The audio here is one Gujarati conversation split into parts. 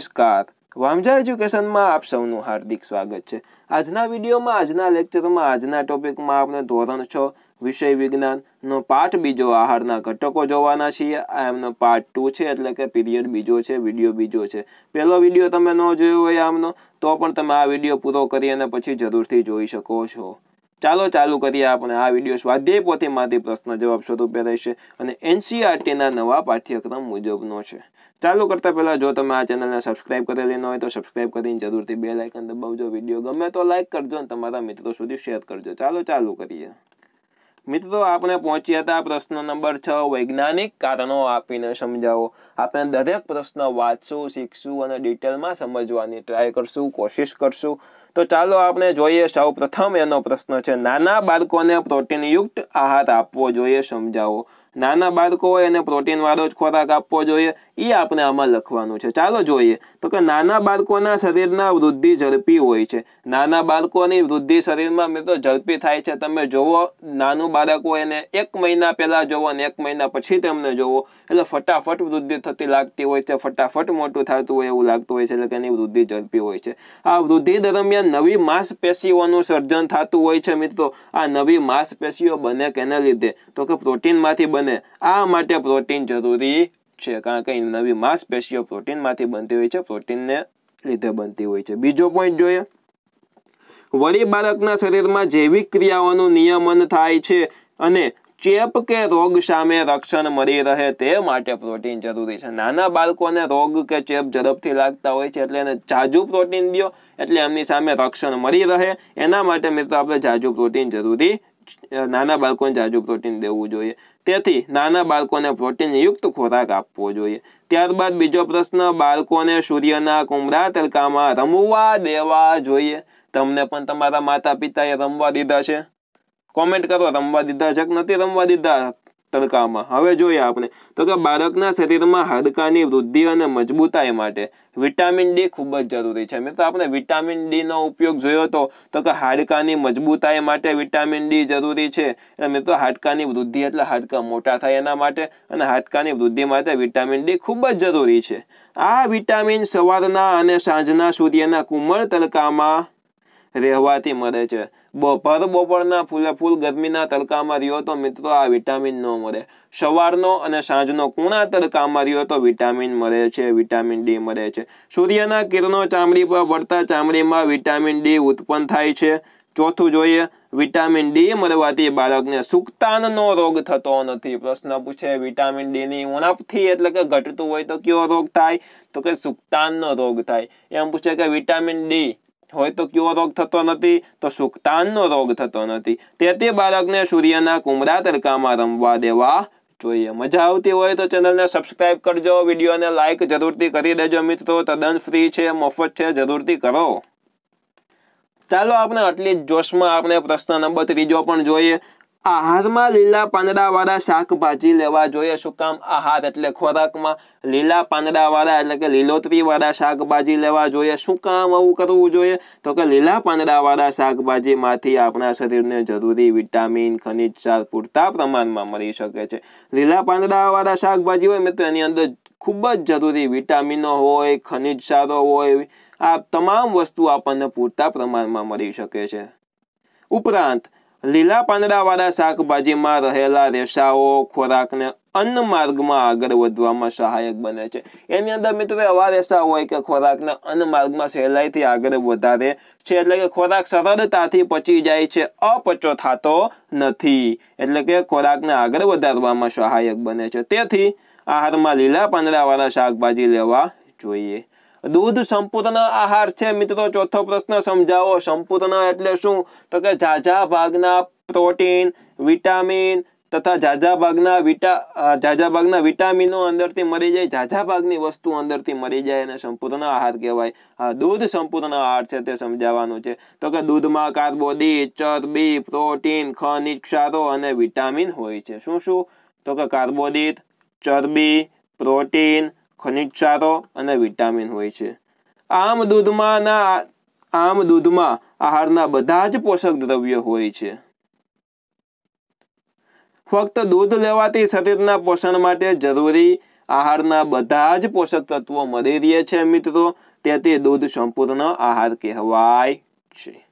નમસ્કાર. વામજા એજ્યુકેશનમાં આપ સૌનું હાર્દિક સ્વાગત છે. આજના વિડીયોમાં, આજના લેક્ચરમાં, આજના ટોપિકમાં આપણે ધોરણ છ વિષય વિજ્ઞાનનો પાઠ બીજો આહારના ઘટકો જોવાના છીએ. આ એમનો પાર્ટ ટુ છે, એટલે કે પીરિયડ બીજો છે, વીડિયો બીજો છે. પહેલો વીડિયો તમે ન જોયો હોય આમનો, તો પણ તમે આ વીડિયો પૂરો કરી અને પછી જરૂરથી જોઈ શકો છો. ચાલો ચાલુ કરીએ આપણે આ વીડિયો સ્વાધ્યાય પોથીમાંથી પ્રશ્ન જવાબ સ્વરૂપે રહેશે અને એનસીઆરટીના નવા પાઠ્યક્રમ મુજબનો છે. ચાલુ કરતા પહેલાં જો તમે આ ચેનલને સબસ્ક્રાઇબ કરેલી ન હોય તો સબસ્ક્રાઇબ કરીને જરૂરથી બે લાઇકન દબાવજો. વીડિયો ગમે તો લાઇક કરજો અને તમારા મિત્રો સુધી શેર કરજો. ચાલો, ચાલુ કરીએ. મિત્રો, આપણે પહોંચ્યા હતા પ્રશ્ન નંબર છ, વૈજ્ઞાનિક કારણો આપીને સમજાવો. આપણે દરેક પ્રશ્ન વાંચશું, શીખશું અને ડિટેલમાં સમજવાની ટ્રાય કરશું, કોશિશ કરશું. તો ચાલો, આપણે જોઈએ સૌ પ્રથમ એનો પ્રશ્ન છે, નાના બાળકોને પ્રોટીનયુક્ત આહાર આપવો જોઈએ, સમજાવો. નાના બાળકો હોય એને પ્રોટીન વાળો જ ખોરાક આપવો જોઈએ એ આપણે આમાં લખવાનું છે. ચાલો જોઈએ. તો કે નાના બાળકોના શરીરના વૃદ્ધિ ઝડપી હોય છે. નાના બાળકોની વૃદ્ધિ શરીરમાં મિત્રો ઝડપી થાય છે. તમે જોવો નાનું બાળક હોય એને એક મહિના પહેલા જોવો અને એક મહિના પછી તેમને જોવો એટલે ફટાફટ વૃદ્ધિ થતી લાગતી હોય છે. ફટાફટ મોટું થતું હોય એવું લાગતું હોય છે. એટલે કે એની વૃદ્ધિ ઝડપી હોય છે. આ વૃદ્ધિ દરમિયાન નવી માંસપેશીઓનું સર્જન થતું હોય છે મિત્રો. આ નવી માંસપેશીઓ બને કેને લીધે? તો કે પ્રોટીનમાંથી બને. આ માટે પ્રોટીન જરૂરી છે, કારણ કે નવી માંસપેશીઓ પ્રોટીનમાંથી બનતી હોય છે, પ્રોટીનને લીધે બનતી હોય છે. બીજો પોઈન્ટ જોઈએ. વળી બાળકના શરીરમાં જૈવિક ક્રિયાઓનું નિયમન થાય છે અને ચેપ કે રોગ સામે રક્ષણ મળી રહે તે માટે પ્રોટીન જરૂરી છે. નાના બાળકોને રોગ કે ચેપ ઝડપથી લાગતા હોય છે એટલે એને જાજુ પ્રોટીન દો એટલે એમની સામે રક્ષણ મળી રહે. એના માટે મિત્રો આપણે જાજુ પ્રોટીન જરૂરી નાના બાળકોને જાજુ પ્રોટીન દેવું જોઈએ. તેથી નાના બાળકોને પ્રોટીનયુક્ત ખોરાક આપવો જોઈએ. ત્યારબાદ બીજો પ્રશ્ન, બાળકોને સૂર્યના કુમળા તડકામાં રમવા દેવા જોઈએ. તમને પણ તમારા માતા પિતાએ રમવા દીધા છે? કોમેન્ટ કરો, રમવા દીધા છે કે નથી રમવા દીધા? તડકામાં. હવે જોઈએ આપણે. તો કે બાળકના શરીરમાં હાડકાની વૃદ્ધિ અને મજબૂતાઈ માટે વિટામિન ડી ખૂબ જ જરૂરી છે. મિત્રો, આપણે વિટામિન ડી નો ઉપયોગ જોયો હતો તો કે હાડકાની મજબૂતાઈ માટે વિટામિન ડી જરૂરી છે. એટલે મિત્રો, હાડકાની વૃદ્ધિ એટલે હાડકા મોટા થાય એના માટે અને હાડકાની વૃદ્ધિ માટે વિટામિન ડી ખૂબ જ જરૂરી છે. આ વિટામિન સવારના અને સાંજના સૂર્યના કુમળ તડકામાં રહેવાથી મળે છે. ભર બપોરના ફૂલે ફૂલ ગરમીના તડકામાં રહ્યો તો મિત્રો આ વિટામિન ન મળે. સવારનો અને સાંજનો કુણા તડકામાં રહ્યો તો વિટામિન મળે છે, વિટામિન ડી મળે છે. સૂર્યના કિરણો ચામડી પર પડતા ચામડીમાં વિટામિન ડી ઉત્પન્ન થાય છે. ચોથું જોઈએ, વિટામિન ડી મળવાથી બાળકને સુક્તાનનો રોગ થતો નથી. પ્રશ્ન પૂછે, વિટામિન ડીની ઉણપથી એટલે કે ઘટતું હોય તો કયો રોગ થાય? તો કે સુક્તાનનો રોગ થાય. એમ પૂછે કે વિટામિન ડી હોય તો કયો રોગ થતો નથી? તો સુક્તાનનો રોગ થતો નથી. તેથી બાળકને સૂર્યના કુમરા તડકામાં રમવા દેવા જોઈએ. મજા આવતી હોય તો ચેનલને સબસ્ક્રાઇબ કરજો. વિડીયોને લાઇક જરૂરથી કરી દેજો મિત્રો. તદ્દન ફ્રી છે, મફત છે, જરૂરથી કરો. ચાલો આપણે આટલી જ જોશમાં આપણે પ્રશ્ન નંબર ત્રીજો પણ જોઈએ. આહારમાં લીલા પાંદડાવાળા શાકભાજી લેવા જોઈએ. શું કામ? આહાર એટલે ખોરાકમાં લીલા પાંદડાવાળા એટલે કે લીલોતરીવાળા શાકભાજી લેવા જોઈએ. શું કામ આવું કરવું જોઈએ? તો કે લીલા પાંદડાવાળા શાકભાજીમાંથી આપણા શરીરને જરૂરી વિટામિન, ખનિજ સાર પૂરતા પ્રમાણમાં મળી શકે છે. લીલા પાંદડાવાળા શાકભાજી હોય મિત્રો, એની અંદર ખૂબ જ જરૂરી વિટામિનો હોય, ખનિજ સારો હોય, આ તમામ વસ્તુ આપણને પૂરતા પ્રમાણમાં મળી શકે છે. ઉપરાંત લીલા પાંદડાવાળા શાકભાજીમાં રહેલા રેસાઓ ખોરાકને અન્ન માર્ગમાં આગળ વધવામાં સહાયક બને છે. એની અંદર મિત્રો એવા રેસા હોય કે ખોરાકને અન્ન માર્ગમાં સહેલાઈથી આગળ વધારે છે. એટલે કે ખોરાક સરળતાથી પચી જાય છે, અપચો થતો નથી. એટલે કે ખોરાકને આગળ વધારવામાં સહાયક બને છે. તેથી આહારમાં લીલા પાંદડાવાળા શાકભાજી લેવા જોઈએ. દૂધ સંપૂર્ણ આહાર છે. મિત્રો, ચોથો પ્રશ્ન સમજાવો. સંપૂર્ણ એટલે શું? તો કે ઝાઝા ભાગના પ્રોટીન, વિટામિન તથા ઝાઝા ભાગના વિટા ઝાઝા ભાગના વિટામિનો અંદરથી મળી જાય. ઝાઝા ભાગની વસ્તુ અંદરથી મળી જાય અને સંપૂર્ણ આહાર કહેવાય. આ દૂધ સંપૂર્ણ આહાર છે તે સમજાવવાનું છે. તો કે દૂધમાં કાર્બોદિત, ચરબી, પ્રોટીન, ખનિજ ક્ષારો અને વિટામિન હોય છે. શું શું? તો કે કાર્બોદિત, ચરબી, પ્રોટીન ખનિજ અને વિટામિન હોય છે. આમ દૂધમાં આમ દૂધમાં આહારના બધા જ પોષક દ્રવ્યો હોય છે. ફક્ત દૂધ લેવાથી શરીરના પોષણ માટે જરૂરી આહારના બધા જ પોષક તત્વો મળી રહે છે મિત્રો. તેથી દૂધ સંપૂર્ણ આહાર કહેવાય છે.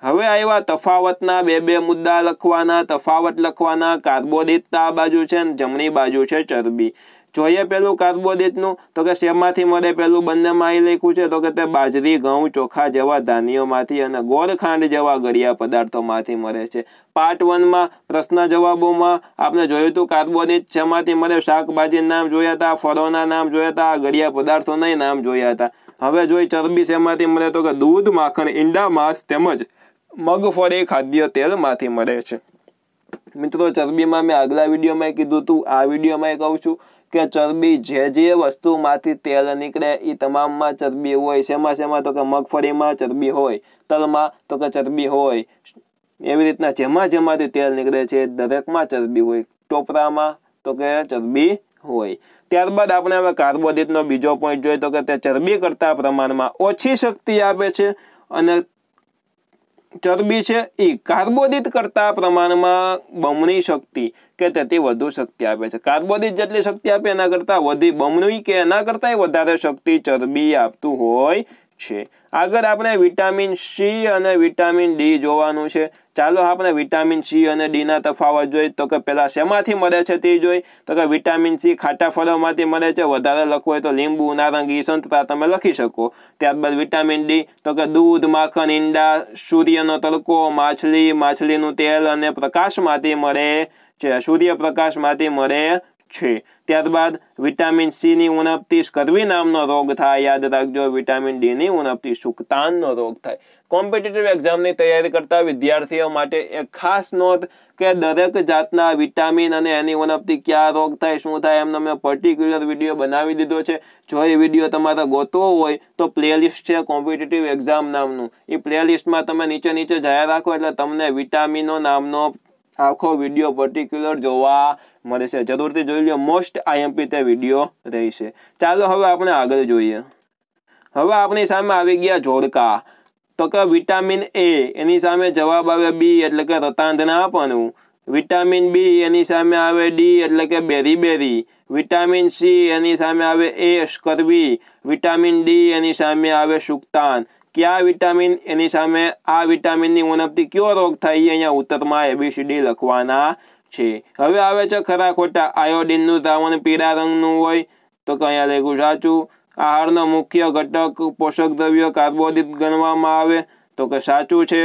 હવે આવ્યા તફાવતના બે બે મુદ્દા લખવાના. તફાવત લખવાના, કાર્બોદિત આ બાજુ છે જમણી બાજુ છે ચરબી. જોઈએ પેલું કાર્બોદિતનું? તો કે શેમાંથી મળે પેલું બંનેમાં અહીં લખ્યું છે? તો કે તે બાજરી, ઘઉં, ચોખા જેવા ધાન્યોમાંથી અને ગોળખાંડ જેવા ગળિયા પદાર્થોમાંથી મળે છે. પાર્ટ વનમાં પ્રશ્ન જવાબોમાં આપણે જોયું હતું કાર્બોદિત શેમાંથી મળે? શાકભાજીના નામ જોયા હતા, ફળોના નામ જોયા હતા ગળિયા પદાર્થોના નામ જોયા હતા. હવે જોઈ ચરબી શેમાંથી મળે? તો કે દૂધ, માખણ, ઈંડા, માંસ તેમજ મગફળી ખાદ્ય તેલમાંથી મળે છે. મિત્રો, ચરબીમાં મેં આગલા વિડીયોમાં કીધું હતું. આ વિડીયોમાં કહું છું. કે ચરબી જે જે વસ્તુમાંથી તેલ નીકળે એ તમામમાં ચરબી હોય. શેમાં શેમાં? તો કે મગફળીમાં ચરબી હોય, તલમાં તો કે ચરબી હોય. એવી રીતના જેમાં જેમાંથી તેલ નીકળે છે, દરેકમાં ચરબી હોય. ટોપરામાં તો કે ચરબી હોય. ત્યારબાદ આપણે હવે કાર્બોદિતનો બીજો પોઈન્ટ જોઈએ તો કે તે ચરબી કરતા પ્રમાણમાં ઓછી શક્તિ આપે છે અને ચરબી છે એ કાર્બોદિત કરતા પ્રમાણમાં બમણી શક્તિ કે તેથી વધુ શક્તિ આપે છે. કાર્બોદિત જેટલી શક્તિ આપે એના કરતાં વધી બમણી કે એના કરતાં વધારે શક્તિ ચરબી આપતું હોય છે. આગળ આપણે વિટામિન સી અને વિટામિન ડી જોવાનું છે. ચાલો આપણે વિટામિન સી અને ડીના તફાવત જોઈ તો કે પહેલાં શેમાંથી મળે છે તે જોઈ તો કે વિટામિન સી ખાટા ફળોમાંથી મળે છે. વધારે લખવું હોય તો લીંબુ, નારંગી સંતરા તમે લખી શકો. ત્યારબાદ વિટામિન ડી તો કે દૂધ, માખણ, ઈંડા, સૂર્યનો તડકો, માછલી, માછલીનું તેલ અને પ્રકાશમાંથી મળે છે. સૂર્યપ્રકાશમાંથી મળે છે. ત્યારબાદ વિટામિન સીની ઉણપથી સ્કર્વી નામનો રોગ થાય. યાદ રાખજો, વિટામિન ડીની ઉણપથી સુકતાનનો રોગ થાય. કોમ્પિટિટિવ એક્ઝામની તૈયારી કરતા વિદ્યાર્થીઓ માટે એક ખાસ નોંધ કે દરેક જાતના વિટામિન અને એની ઉણપથી ક્યાં રોગ થાય, શું થાય, એમનો મેં પર્ટિક્યુલર વીડિયો બનાવી દીધો છે. જો એ વીડિયો તમારે ગોતવો હોય, તો પ્લેલિસ્ટ છે કોમ્પિટિટિવ એક્ઝામ નામનું. એ પ્લેલિસ્ટમાં તમે નીચે નીચે જયા રાખો એટલે તમને વિટામિનો નામનો આખો વીડિયો પર્ટિક્યુલર જોવા મળે છે. જરૂરથી જોઈ લો મોસ્ટ આઈએમપી તે વીડિયો રહેશે. ચાલો હવે આપણે આગળ જોઈએ. હવે આપણી સામે આવી ગયા જોડકા. તો કે વિટામિન એ એની સામે જવાબ આવે બી એટલે કે રતાંધનાપણું. વિટામિન બી એની સામે આવે ડી એટલે કે બેરી બેરી વિટામિન સી એની સામે આવે એ સ્કરવી વિટામિન ડી એની સામે આવે સુક્તાન. કયા વિટામિન એની સામે આ વિટામિનની ઉણપથી કયો રોગ થાય એ અહીંયા ઉત્તરમાં એબીસીડી લખવાના છે. હવે આવે છે ખરા ખોટા. આયોડિનનું દ્રાવણ પીળા રંગનું હોય તો કયા લેખું સાચું. આહારનો મુખ્ય ઘટક પોષક દ્રવ્ય કાર્બોદિત ગણવામાં આવે તો કે સાચું છે.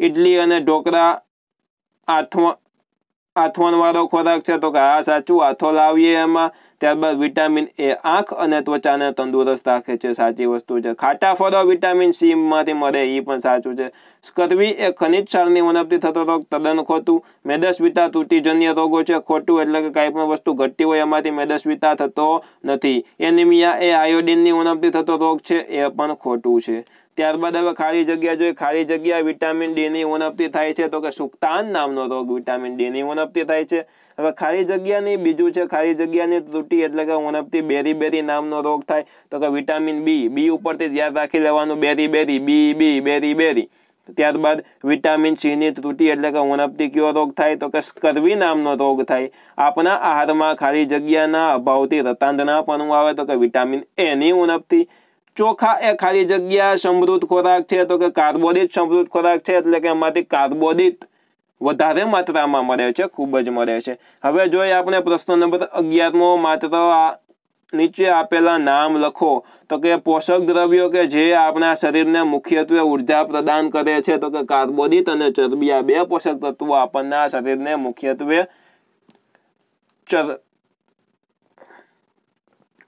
ઇડલી અને ઢોકળા આથવા આથવણવાળો ખોરાક છે તો કે આ સાચું આથો લાવીએ એમાં. ત્યારબાદ વિટામિન એ આંખ અને ત્વચાને તંદુરસ્ત રાખે છે. સાચી વસ્તુ છે. ખાટા ફળો વિટામિન સી માંથી મળે એ પણ સાચું છે. સ્કરવી એ ખનિજ ક્ષારની ઉણપથી થતો રોગ તદ્દન ખોટું. મેદસ્વિતા તૂટીજન્ય રોગો છે. ખોટું એટલે કે કાંઈ પણ વસ્તુ ઘટતી હોય એમાંથી મેદસ્વિતા થતો નથી. એનિમિયા એ આયોડિનની ઉણપથી થતો રોગ છે. એ પણ ખોટું છે. ત્યારબાદ હવે ખાલી જગ્યા જોઈએ. ખાલી જગ્યા વિટામિન ડીની ઉણપથી થાય છે તો કે સુક્તાન નામનો રોગ વિટામિન ડીની ઉણપથી થાય છે. હવે ખાલી જગ્યાની બીજું છે ખાલી જગ્યાની ત્રુટી એટલે કે ઉણપથી બેરી બેરી નામનો રોગ થાય તો કે વિટામિન બી બી ઉપરથી ધ્યાન રાખી લેવાનું, બેરી બેરી બી બી બેરી બેરી. ત્યારબાદ વિટામિન સીની ત્રુટી એટલે કે ઉણપથી કયો રોગ થાય તો કે સ્કર્વી નામનો રોગ થાય. આપણા આહારમાં ખાલી જગ્યાના અભાવથી રતાંધનાપણું આવે તો કે વિટામિન એની ઉણપથી. ચોખા એ ખાલી જગ્યા સમૃદ્ધ ખોરાક છે તો કે કાર્બોદિત સમૃદ્ધ ખોરાક છે એટલે કે એમાંથી કાર્બોદિત વધારે માત્રામાં મળે છે, ખૂબ જ મળે છે. હવે જોઈએ આપણે પ્રશ્ન નંબર અગિયારમો, માત્ર નીચે આપેલા નામ લખો. તો કે પોષક દ્રવ્યો કે જે આપણા શરીરને મુખ્યત્વે ઊર્જા પ્રદાન કરે છે તો કે કાર્બોદિત અને ચરબી, આ બે પોષક તત્વો આપણના શરીરને મુખ્યત્વે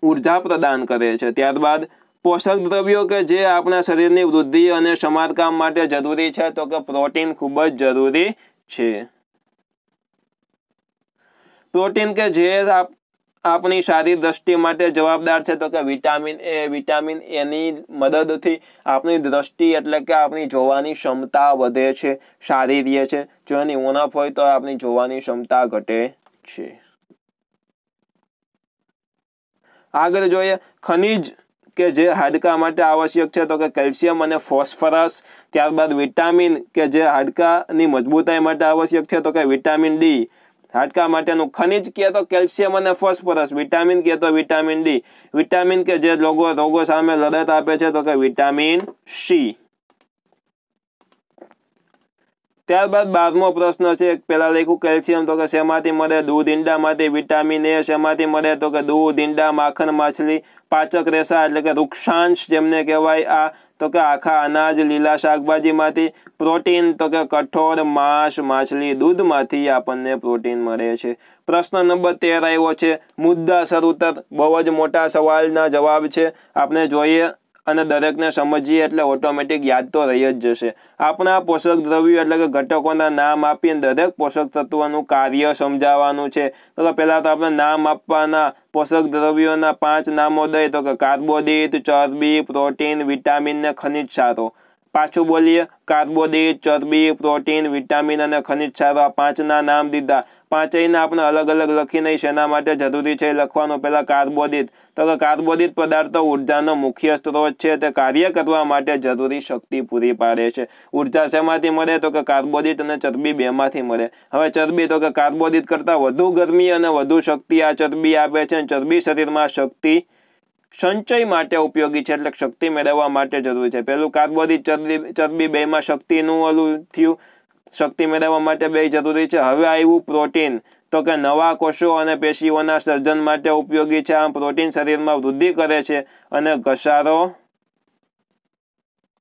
ઊર્જા પ્રદાન કરે છે. ત્યારબાદ પોષક દ્રવ્યો કે જે આપણા શરીરની વૃદ્ધિ અને સમારકામ માટે જરૂરી છે, તો કે પ્રોટીન ખૂબ જ જરૂરી છે. પ્રોટીન કે જે આપણી સારી દ્રષ્ટિ માટે જવાબદાર છે, તો કે વિટામિન એ, વિટામિન એની મદદથી આપણી દ્રષ્ટિ એટલે કે આપણી જોવાની ક્ષમતા વધે છે સારી છે. જો એની ઉણપ હોય તો આપણી જોવાની ક્ષમતા ઘટે છે. આગળ જોઈએ, ખનિજ કે જે હાડકા માટે આવશ્યક છે, તો કે કેલ્શિયમ અને ફોસ્ફરસ, ત્યારબાદ વિટામિન, કે જે હાડકાની મજબૂતાઈ માટે આવશ્યક છે, તો કે વિટામિન ડી. હાડકા માટેનું ખનિજ કહે તો કેલ્શિયમ અને ફોસ્ફરસ, વિટામિન કહે તો વિટામિન ડી. વિટામિન કે જે રોગો રોગો સામે લડત આપે છે, તો કે વિટામિન સી. ત્યારબાદ બારમો પ્રશ્ન છે, પેલા લખ્યું કેલ્શિયમ તો કે શેમાંથી મળે? દૂધ ઈંડામાંથી, વિટામિન એ શેમાંથી મળે? તો કે દૂધ, ઈંડા, માખણ, માછલી, પાચક રેસા એટલે કે વૃક્ષાંશ જેમને કહેવાય આ. તો કે આખા અનાજ, લીલા શાકભાજીમાંથી પ્રોટીન, તો કે કઠોળ, માંસ, માછલી, દૂધમાંથી આપણને પ્રોટીન મળે છે. પ્રશ્ન નંબર તેર આવ્યો છે, મુદ્દા ઉત્તર બહુ જ મોટા સવાલના જવાબ છે. આપણે જોઈએ અને દરેકને સમજીએ એટલે ઓટોમેટિક યાદ તો રહી જ જશે. આપણા પોષક દ્રવ્યો એટલે કે ઘટકોના નામ આપીને દરેક પોષક તત્વોનું કાર્ય સમજાવવાનું છે. તો પહેલાં તો આપણે નામ આપવાના, પોષક દ્રવ્યોના પાંચ નામો દઈએ. તો કે કાર્બોદિત, ચરબી, પ્રોટીન, વિટામિન ને ખનિજ સારો. પાછું બોલીએ, કાર્બોદિત, ચરબી, પ્રોટીન, વિટામિન અને ખનિજ સારો આ પાંચના નામ દીધા. પાંચેયને આપણે અલગ અલગ લખીને શેના માટે જરૂરી છે લખવાનું? પહેલાં કાર્બોદિત. તો કે કાર્બોદિત પદાર્થો ઉર્જાનો મુખ્ય સ્ત્રોત છે, તે કાર્ય કરવા માટે જરૂરી શક્તિ પૂરી પાડે છે. ઊર્જા શેમાંથી મળે? તો કે કાર્બોદિત અને ચરબી બેમાંથી મળે. હવે ચરબી તો કે કાર્બોદિત કરતાં વધુ ગરમી અને વધુ શક્તિ આ ચરબી આપે છે ચરબી શરીરમાં શક્તિ સંચય માટે ઉપયોગી છે, એટલે શક્તિ મેળવવા માટે જરૂરી છે. પેલું કાર્બોદિત ચરબી ચરબી બેમાં શક્તિનું ઓલું થયું. શક્તિ મેળવવા માટે બે જરૂરી છે. હવે આવ્યું પ્રોટીન. તો કે નવા કોષો અને પેશીઓના સર્જન માટે ઉપયોગી છે. આમ પ્રોટીન શરીરમાં વૃદ્ધિ કરે છે અને ઘસારો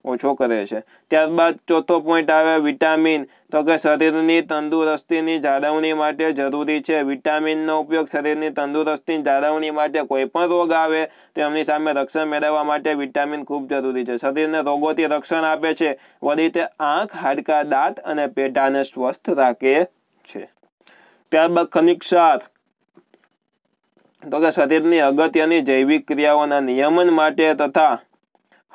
ઓછો કરે છે. ત્યારબાદ ચોથો પોઈન્ટ આવે વિટામિન તો કે શરીરની તંદુરસ્તીની જાળવણી માટે જરૂરી છે. વિટામિનનો ઉપયોગ શરીરની તંદુરસ્તી જાળવણી માટે કોઈ પણ રોગ આવે તેમની સામે રક્ષણ મેળવવા માટે વિટામિન ખૂબ જરૂરી છે. શરીરને રોગોથી રક્ષણ આપે છે. વળી તે આંખ, હાડકા, દાંત અને પેટાને સ્વસ્થ રાખે છે. ત્યારબાદ ખનિક ક્ષાર. તો કે શરીરની અગત્યની જૈવિક ક્રિયાઓના નિયમન માટે તથા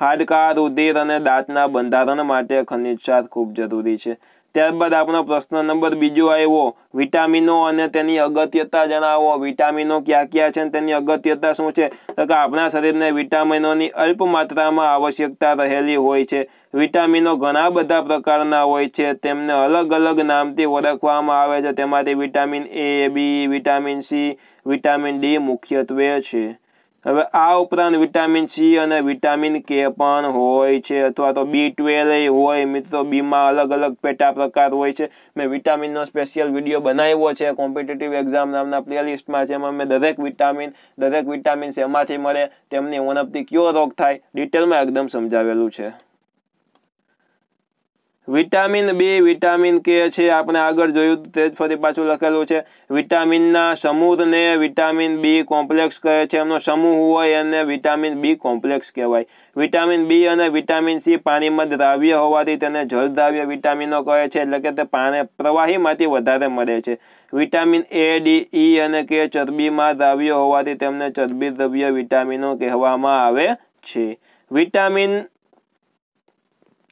હાડકા રુધિર અને દાંતના બંધારણ માટે ખનિજ ક્ષાર ખૂબ જરૂરી છે. ત્યારબાદ આપણો પ્રશ્ન નંબર બીજો આવ્યો, વિટામિનો અને તેની અગત્યતા જણાવો. વિટામિનો ક્યાં ક્યાં છે તેની અગત્યતા શું છે? તો કે આપણા શરીરને વિટામિનોની અલ્પ માત્રામાં આવશ્યકતા રહેલી હોય છે. વિટામિનો ઘણા બધા પ્રકારના હોય છે. તેમને અલગ અલગ નામથી ઓળખવામાં આવે છે. તેમાંથી vitamin A, B, vitamin C, vitamin D મુખ્યત્વે છે. હવે આ ઉપરાંત વિટામિન સી અને વિટામિન કે પણ હોય છે અથવા તો બી ટ્વેલ્વ હોય મિત્રો, બીમાં અલગ અલગ પેટા પ્રકાર હોય છે. મેં વિટામિનનો સ્પેશિયલ વીડિયો બનાવ્યો છે, કોમ્પિટેટિવ એક્ઝામ નામના પ્લેલિસ્ટમાં, જેમાં મેં દરેક વિટામિન દરેક વિટામિન શેમાંથી મળે, તેમની ઉણપથી કયો રોગ થાય, ડિટેલમાં એકદમ સમજાવેલું છે. વિટામિન બી, વિટામિન કે છે, આપણે આગળ જોયું, તે જ ફરી પાછું લખેલું છે. વિટામિનના સમૂહને વિટામિન બી કોમ્પ્લેક્સ કહે છે. એમનો સમૂહ હોય એને વિટામિન બી કોમ્પ્લેક્સ કહેવાય. વિટામિન બી અને વિટામિન સી પાણીમાં દ્રાવ્ય હોવાથી તેને જળદ્રાવ્ય વિટામિનો કહે છે, એટલે કે તે પાણી પ્રવાહીમાંથી વધારે મળે છે. વિટામિન એ, ડી, ઈ અને કે ચરબીમાં દ્રાવ્ય હોવાથી તેમને ચરબી દ્રવ્ય વિટામિનો કહેવામાં આવે છે. વિટામિન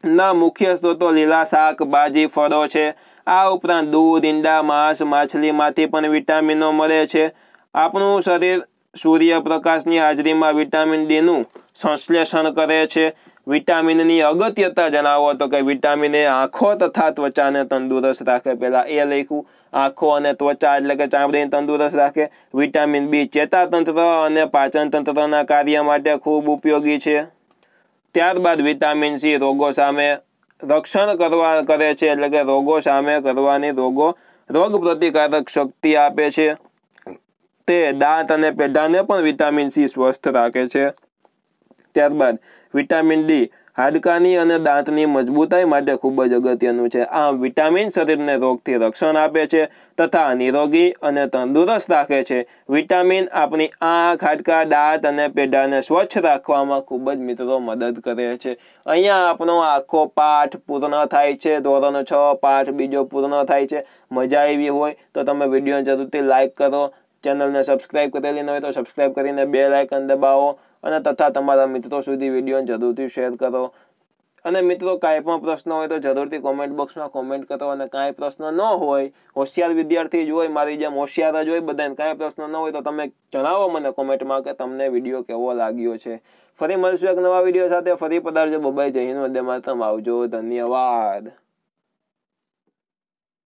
ના મુખ્ય સ્ત્રોતો લીલા શાકભાજી ફળો છે. આ ઉપરાંત દૂધ, ઈંડા, માંસ માછલીમાંથી પણ વિટામિનો મળે છે. આપણું શરીર સૂર્યપ્રકાશની હાજરીમાં વિટામિન ડીનું સંશ્લેષણ કરે છે. વિટામિનની અગત્યતા જણાવો તો કે વિટામિન એ આંખો તથા ત્વચાને તંદુરસ્ત રાખે. પહેલાં એ લખ્યું, આંખો અને ત્વચા એટલે કે ચામડીને તંદુરસ્ત રાખે. વિટામિન બી ચેતાતંત્ર અને પાચન તંત્રના કાર્ય માટે ખૂબ ઉપયોગી છે. ત્યારબાદ વિટામિન સી રોગો સામે રક્ષણ કરવા કરે છે, એટલે કે રોગો સામે કરવાની રોગો રોગ પ્રતિકારક શક્તિ આપે છે. તે દાંત અને પેઢાને પણ વિટામિન સી સ્વસ્થ રાખે છે. ત્યારબાદ વિટામિન ડી હાડકાની અને દાંતની મજબૂતાઈ માટે ખૂબ જ અગત્યનું છે. આ વિટામિન શરીરને રોગથી રક્ષણ આપે છે તથા નિરોગી અને તંદુરસ્ત રાખે છે. વિટામિન આપણી આંખ, હાડકા, દાંત અને પેઢાને સ્વચ્છ રાખવામાં ખૂબ જ મિત્રો મદદ કરે છે. અહીંયા આપણો આખો પાઠ પૂર્ણ થાય છે. ધોરણ છ પાઠ બીજો પૂર્ણ થાય છે. મજા આવી હોય તો તમે વીડિયો જરૂરથી લાઇક કરો. ચેનલને સબસ્ક્રાઈબ કરેલી ન હોય તો સબસ્ક્રાઈબ કરીને બે લાઇકન દબાવો. અને તથા તમારા મિત્રો સુધી વીડિયો જરૂરથી શેર કરો. અને મિત્રો, કાંઈ પણ પ્રશ્ન હોય તો જરૂરથી કોમેન્ટ બોક્સમાં કોમેન્ટ કરો અને કાંઈ પ્રશ્ન ન હોય, હોશિયાર વિદ્યાર્થી જ હોય, મારી જેમ હોશિયાર જ હોય, બધાને કાંઈ પ્રશ્ન ન હોય તો તમે જણાવો મને કોમેન્ટમાં કે તમને વીડિયો કેવો લાગ્યો છે. ફરી મળશું એક નવા વીડિયો સાથે. ફરી પધારજો. બબાઈ જય હિન્દ. વંદે આવજો. ધન્યવાદ.